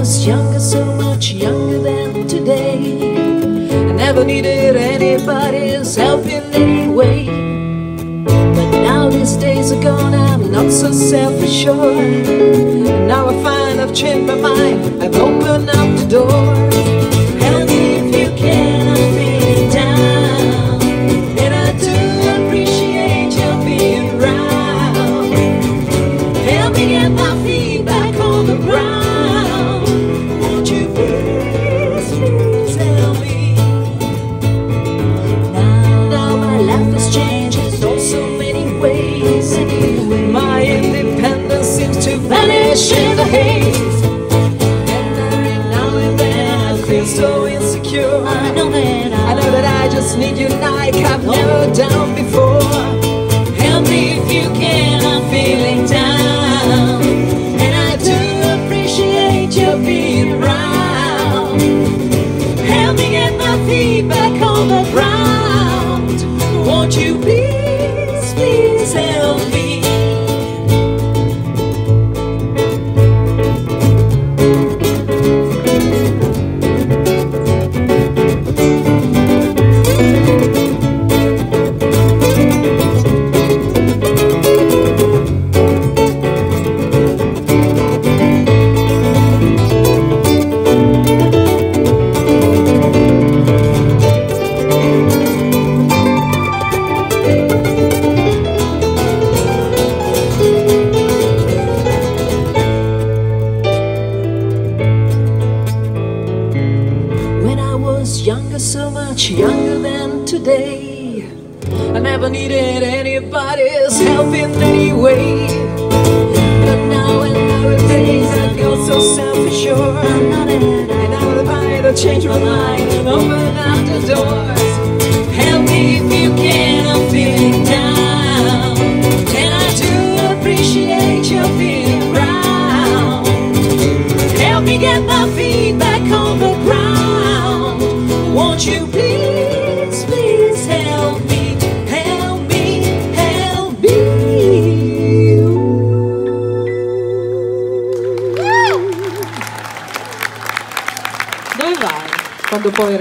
was younger, so much younger than today, I never needed anybody's help in any way. But now these days are gone, I'm not so self-assured. Now I find I've changed my mind, I've opened in so many ways My independence seems to vanish in the haze. And now and then I feel so insecure. I know that I just need you like I've never done before. Feet back on the ground. Won't you please, please help me? Younger, so much younger than today, I never needed anybody's help in any way. But now and nowadays, I feel so self-assured. And I now that I change my mind and open up the door. Won't you please, please help me, help me, help me? Dove vai quando poi